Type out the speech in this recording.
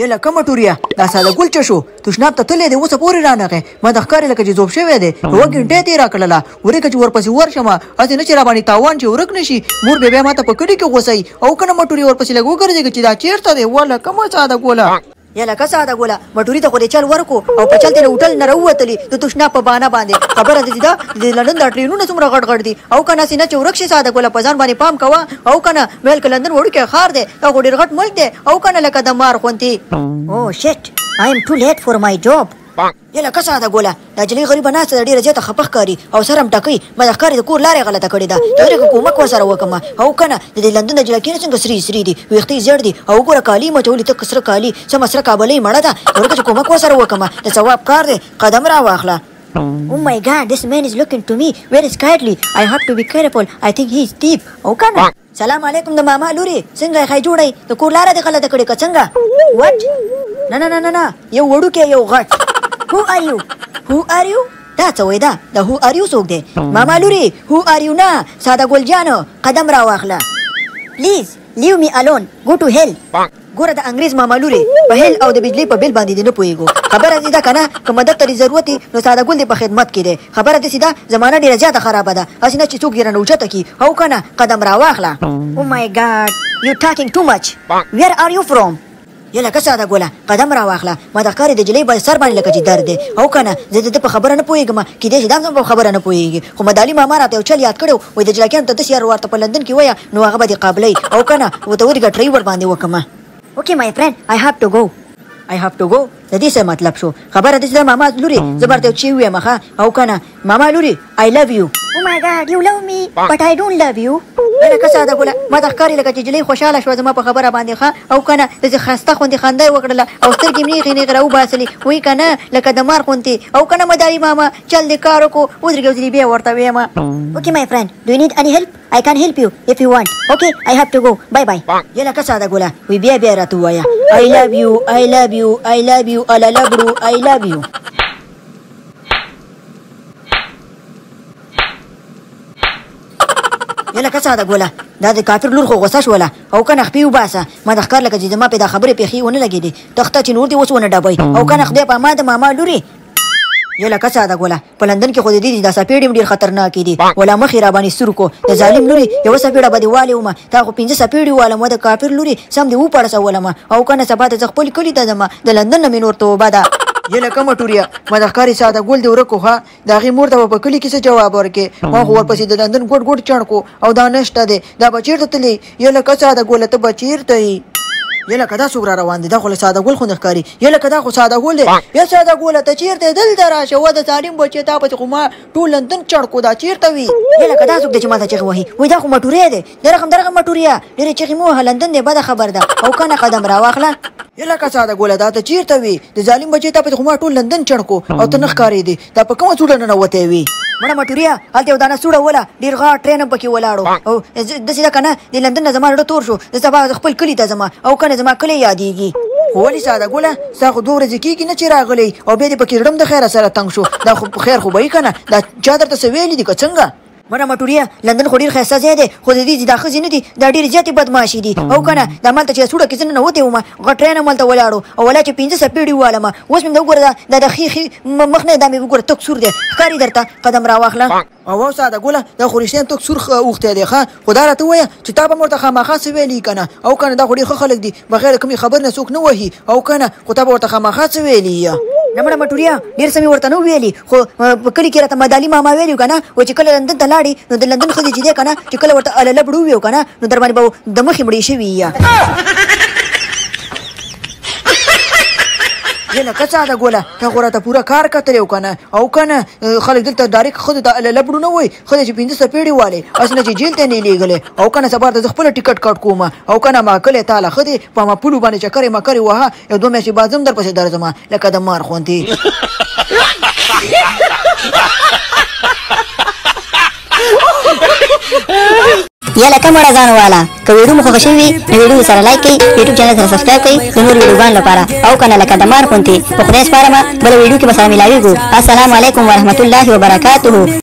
یله کومه ټوریه دا ساده ګل چه شو تشناب ته تللی دی اوسه پورې رانغی ما ته ښکاري لکه چې ځوب شوی دی یوه ګنټه یې تېره کړله ورکه چې ورپسې ورشم هسې نه چې راباندې تاوان شي ورک نه شي مور بیا بیا ما ته په کلي کې غوسه وي او که نه مټوري ورپسې لږ وګرځېږي چې دا چېرته دی وله کومه ساده ګله یله که ساده ګله مټوري ته خو دې چل ورکو او په چل دې له هوټل نه راووتلي د تشناب په بانه باندې خبره د دې ده د لندن دا ټرینونه څومره غټ غټ دي او که نه سې نه چې ورک شي ساده ګله په ځان باندې پام کوه او کنه ویل که لندن وړوکی ښار دی دا خو ډیر غټ ملک دی او کنه لکه د مار خونتی. او شیټ آی ام ټو لیټ فور مای جاب. یله که ساده ګله دا جلۍ غریبه ناسته ده ډیره زیاته خپه ښکاری او سر هم ټکۍ ماته ښکاری د کور لاره یې غلطه کړی ده ته لږ کومک ورسره وکړه او کنه د دې لندن د جلکینو څنګه سری سری دی ویښتۍ زیړ دی او وګوره کالی یې مچولی تک سره کالی سمه سره کابلۍ مړه ده ورکه چې کومک ورسره وکړه د ثواب کار دی قدم راواخله. Oh my god, this man is looking to me very scarily. I have to be careful. I think he is thief. او کنه سلام علیکم د ماما لوري څنګه خای جوړی د کور لاره د خلک کړي که څنګه وات نه نه نه نه نه یو وړو کې یو غټ هو ار یو هو ار یو دا څه وای دا د هو ار یو څوک دی ماما لوري هو ار یو نه ساده ګل جانو قدم را واخله پلیز لیو می الون ګو ټو هیل ګوره د انګريز ماما لورې په هيل او د بجلې په بيل باندې دې نه پوهيږو خبره دې ده کنه که مدد ته دې ضرورت وي نو ساده ګل دې په خدمت کې دی خبره داسې ده زمانه ډيره زياته خرابه ده هسې نه چې څوک دې رانه اوچته کړي هو کنه قدم راواخله. او مای ګاډ یو ټاکینګ ټو مچ ویر ار یو فروم. یله که ساده ګله قدم راواخله ماته ښکاري د جلۍ په سر باندې لکه چې درد دی هو کنه زه د ده په خبره نه پوهیږم کیدای شي دا هم زما په خبره نه پوهیږي خو مدالي ماما راته یو چل یاد کړی و وای د جلاکیانو ته دسی اروا ته په لندن کی وایه نو هغه به دی قابلی او کنه و ته ودی ګټری ورباندی وکمه. اوکې مای فرینډ آی هاف ټو ګو. آی هاف ټو ګو د دې څه مطلب شو خبره داسې ده ماما لورې زه برته یو چی ویم ښه او کنه ماما لورې آی لو یو. او مای ګاډ یو لو می بټ آی ډونټ لو یو. یاره که ساده ګله ماته ښکاری لکه چی جلۍ خوشحاله شوه زما په خبره باندی ښه او کنه داسې خسته خوندی خندا یې وکړله او سترګې مې نیغې نیغې راوباسلې وی کنه لکه د مار غونتی او کنه مداری ماما چل دې کار وکړو ودرېږه یو ځلې بیا ورته ویم اوکې مای فرند ډو یو نیډ اني هیلپ آی کان هیلپ یو اف یو وانټ اوکې آی هاف ټو ګو بای بای یا لکه ساده ګله وی بیا بیا راته ووایه آی لو یو آی لو یو آی لو یو الا لبرو آی لو یو یا لکه ساده ګله دا د کافر لور خو غوسه شوله او کنه خپې وباسه ما د ښکار لکه چې زما پې دا خبرې پېښې ونه لګېدې تخته چې نور دې اوس ونه ډبوي او کنه خدای په امان د ماما لورې یله که ساده ګله په لندن کې خو دې دي دا سپېړې هم ډېر خطرناکې دي ولا مخ یې راباندې سور کو د ظالم لوري یوه سپېړه به دې والومه تا خو پنځه سپېړې ووالم و د کافر لوري سم دې وپړسولم او که نه سبا ته زه خپل کلي ته ځم د لندن نه مې نور توبه ده. یله کومه ټوریه ما د ښکاري ساده ګل دې ورک کو ښه د هغې مور ته به په کلي کې څه جواب ورکړې ما خو ورپسې د لندن ګوډ ګوډ چڼ کو او دا نه شته دی دا به چېرته تللی یلکه ساده ګله ته به چیرته یې یلکه دا څوک را روان دي دا خو له ساده ګل خو نه ښکاري یلکه دا خو ساده ګل دی یا ساده ګله ته چیرته دلته راشه و د ظالم بچې تا پسې خو ما ټول لندن چړکو دا چیرته وي یلکه دا څوک دی چې ما ته چغې وهي وایي دا خو مټوری دی درغم درغم مټوریا ډېرې چغې مه وهه لندن دی بده خبر ده او کنه قدم را واخله یلکه ساده ګله دا ته چیرته وي د ظالم بچې تا پسې خو ما ټول لندن چړکو او ته نه ښکارېدې دا په کومه سوړه ننوتی وي مړه مټوریا هلته یو دانه سوړه وله ډیر غاړ ټرین هم پکې ولاړو او داسې ده کنه د لندن نه زما زړه تور شو زه سبا خپل کلی ته ځم او کنه زما کلی یادېږي خو ولې ساده ګله ستا خو دوه ورځې کېږي نه چې راغلی او بیا دې پکې زړه هم د خیره سره تنګ شو دا خو خیر خو به یې کنه دا چا درته څه ویلي دي که څنګه منه مټوریه لندن خو ډیر خسته ځای دی خو د دې چې دا خزي نه دي دا ډیر زیاتې بدمعاشي دي او کنه دا مالته چې سوړه کې زنه نه وته ومه غټرین مالته ولاړو او ولا چې 15 سپیډي والم اوس مې دا وګوره دا د خيخي مخ نه دا مې وګوره تک سور دی ښکاری درته قدم را واخله او او ساده ګوله دا خو رښتیا تک سور اوخته دی ښا خدا راته وایه چې تا به مرته خامخا سویلی کنه او کنه دا خو ډیر خلک دي بغیر کومي خبر نه څوک نه وهي او کنه خو تا به ورته خامخا څه ویلي یا نه مړه مټوریا ډیر څه مې ورته نه ویلي خو په کلي کې راته مدالي ماما ویلي که نه و چې کله لندن ته لاړې نو د لندن ښځې چې دی که نه چې کله ورته الله بړو وي که نه نو در باندې به د مخې مړې شوي یا یله که څه ده ګوله تا خو راته پوره کار کتلی او که نه او که نه خلک دلته ډایرکټ ښځو ته الله بړو نه وایي ښه دی چې پنځه څپېړې والې هسې نه چې جېل ته نې لېږلې او کنه سبار ته زه خپله ټکټ کټ کوم او کنه ما کلی تاله ښه دی په ما پولو باندې چکرې مکرې وهه یو دوه میاشتې بعد زه هم در پسې درځم لکه د مار خوندې. یاله کم وړه ځان والا که ویډیو مو خوښه شوې وي نو ویډیو سره لایک کړئ یوټیوب چینل سره سبسکرایب کړئ د نور ویډیوګانو لپاره او کنه لکه د مار غوندې په خدای سپارم بله ویډیو کې به سره ملاویږو السلام علیکم ورحمت الله وبرکاته